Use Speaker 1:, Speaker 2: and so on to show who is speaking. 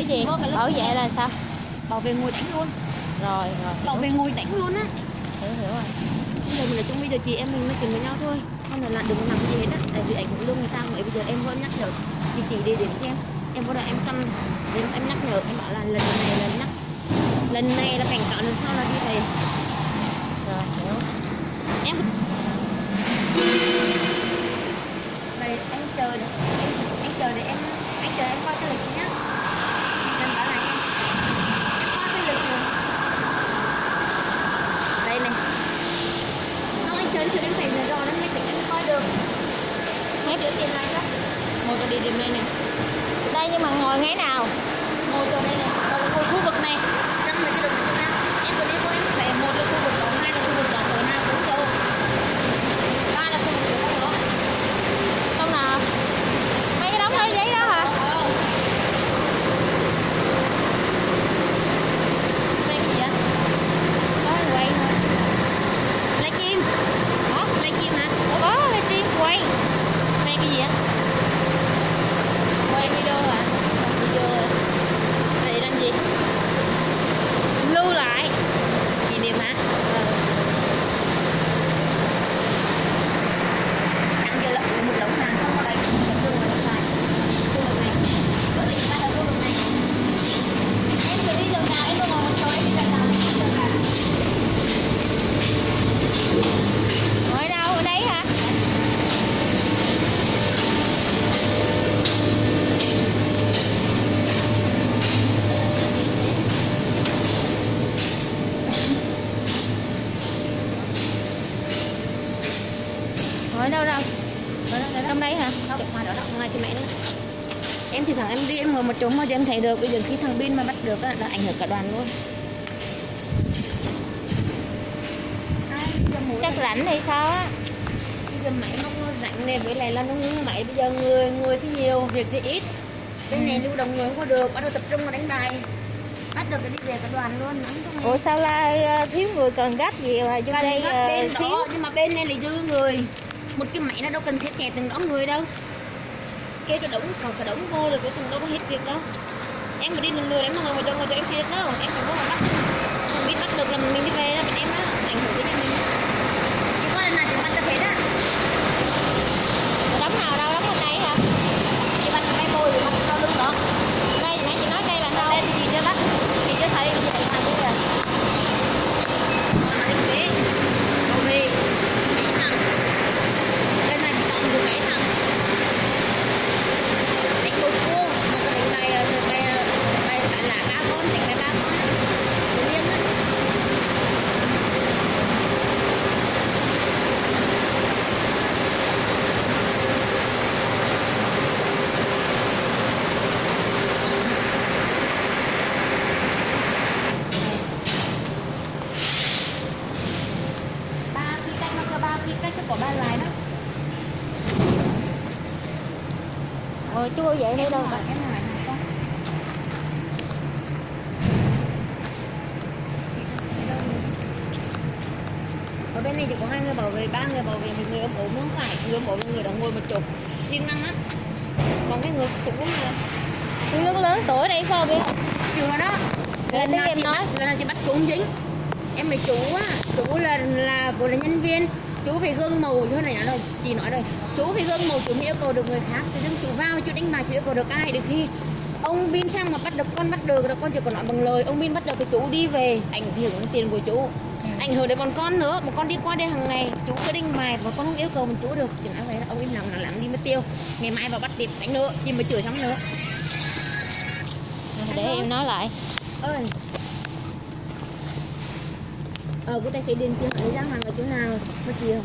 Speaker 1: cái gì?
Speaker 2: Là-
Speaker 1: bảo vệ là sao?
Speaker 2: Bảo vệ ngồi đánh luôn.
Speaker 1: Rồi rồi.
Speaker 2: Bảo vệ ngồi đánh luôn á.
Speaker 1: Hiểu hiểu rồi.
Speaker 2: Bây giờ mình là chung bây giờ chị em mình nói chuyện với nhau thôi. Không là đừng làm gì hết á. Tại vì ảnh hưởng luôn người ta người bây giờ em vẫn nhắc nhở chị chỉ đi đến cho em. Em có đợi em chăm đến em nhắc nhở em bảo là lần này là nhắc. Lần này là cảnh cáo lần sau là như thầy
Speaker 1: rồi hiểu.
Speaker 2: Em vậy anh chờ để anh, anh chờ để em anh chờ em coi cái lịch nhá em bảo này em coi cái lịch rồi đây này không anh chờ cho em phải rồi rồi em mới em coi được tiền này đó. Một là địa điểm này này
Speaker 1: đây nhưng mà ngồi ngay nào?
Speaker 2: Ngồi chỗ đây này ngồi, ngồi khu vực này trong mấy cái đường này chúng ta em vừa đi qua em phải một là khu vực đó hai là khu vực đó ở nào cũng chỗ ba là khu vực chỗ đó
Speaker 1: trong nào mấy cái đống đó giấy đó hả
Speaker 2: Ờ. Đây cái gì vậy?
Speaker 1: đó là quay thôi
Speaker 2: Lấy chim.
Speaker 1: hả
Speaker 2: Lấy chim hả?
Speaker 1: Ủa, có cái chim quay
Speaker 2: Đây cái gì vậy?
Speaker 1: quay video hả video
Speaker 2: Vậy làm gì?
Speaker 1: lưu lại
Speaker 2: Kỷ niệm hả? Ăn giờ là một đống hàng xong rồi đây một đường ngoài ngoài. Khu vực này. Có thể ra là khu vực này. Em cứ đi đường nào em có ngồi một chỗ em đi đường nào em đi đường nào.
Speaker 1: ngồi đâu ở đấy hả ngồi đâu đâu. Trong đây hả?
Speaker 2: Không, ngoài đó đó, ngoài máy đó. Em thì thằng em đi em ngồi một chỗ mà em thấy được bây giờ khi thằng pin mà bắt được á, là ảnh hưởng cả đoàn luôn.
Speaker 1: Chắc rảnh thì sao á?
Speaker 2: Bây giờ máy nó rảnh này với lại là nó ngưng máy bây giờ người người thì nhiều việc thì ít. Bên này
Speaker 1: Ừ.
Speaker 2: lưu động người không có được bắt đầu tập trung vào đánh bài. Bắt phải đi về cả đoàn luôn
Speaker 1: ủa sao ờ, thiếu người cần gấp gì mà
Speaker 2: và
Speaker 1: đây
Speaker 2: bên
Speaker 1: thiếu
Speaker 2: đó nhưng mà bên này là dư người một cái máy nó đâu cần thiết kẹt từng đó người đâu. Kêu cho đống, còn cả đống vô rồi cái từng đâu có hết việc đâu. Em phải đi lần lượt, em mà ngồi mà cho, ngồi cho em kia đâu. Em phải vô mà bắt không biết bắt được là mình đi về đó, mình em đó ảnh hưởng đến nhà mình đó. chứ có lần nào thì bắt được hết á
Speaker 1: đóng nào đâu đóng bên đây hả
Speaker 2: chị bắt cái môi rồi bắt sau lưng đó
Speaker 1: đây nãy chị nói đây là đâu
Speaker 2: đây thì chị chưa bắt chị chưa thấy chị thấy mà bây giờ mà đi về đồ về mấy thằng đây này bị tổng được mấy thằng đánh bột cô một cái đánh bài ờ, bài ờ, bài bài là ba con đánh bài ba con Tự nhiên á ba khi cách nó cơ ba khi cách nó có ba loài đó
Speaker 1: ủa chú bảo vệ đây đâu?
Speaker 2: Mà ở bên này thì có hai người bảo vệ ba người bảo vệ một người ôm ốm không phải người ôm ốm là người đó ngồi một chỗ. Riêng năng á. Còn cái người cũng người
Speaker 1: Chú lớn tuổi đây không? Biết
Speaker 2: kiểu đó. Đó lần nào chị bắt lần nào chị bắt cũng dính em là chủ á chủ là là vừa là nhân viên. Chú phải gương màu như thế này nói rồi chị nói rồi. Chú phải gương màu chú mới yêu cầu được người khác. Thì dưng chủ vào chú đánh bài chú yêu cầu được ai được khi ông bin sang mà bắt được con bắt được là con chỉ còn nói bằng lời. Ông bin bắt được thì chú đi về. Ảnh hưởng đến tiền của chú. Ảnh hưởng đến bọn con nữa. Một con đi qua đây hàng ngày. Chú cứ đánh bài mà con không yêu cầu mình chú được. Chỉ nói vậy là ông im lặng là làm đi mất tiêu. Ngày mai vào bắt tiếp đánh nữa chị mới chửi xong nữa.
Speaker 1: Để em nói lại.
Speaker 2: Ơi ờ của tài xế điền chưa hỏi lý giao hàng ở chỗ nào? Mất chiều